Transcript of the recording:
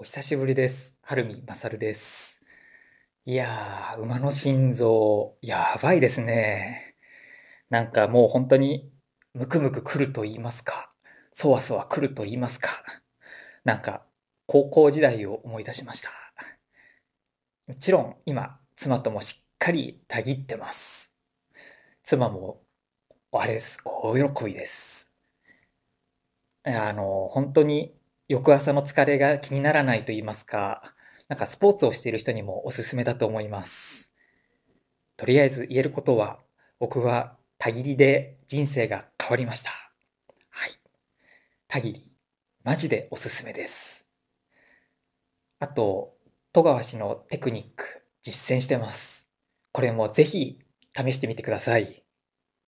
お久しぶりです。はるみまさるです。いやー、馬の心臓、やばいですね。なんかもう本当に、ムクムク来ると言いますか、そわそわ来ると言いますか、なんか、高校時代を思い出しました。もちろん、今、妻ともしっかりたぎってます。妻も、あれです。大喜びです。あの、本当に、翌朝の疲れが気にならないと言いますか、なんかスポーツをしている人にもおすすめだと思います。とりあえず言えることは、僕はたぎりで人生が変わりました。はい。たぎり、マジでおすすめです。あと、戸川氏のテクニック実践してます。これもぜひ試してみてください。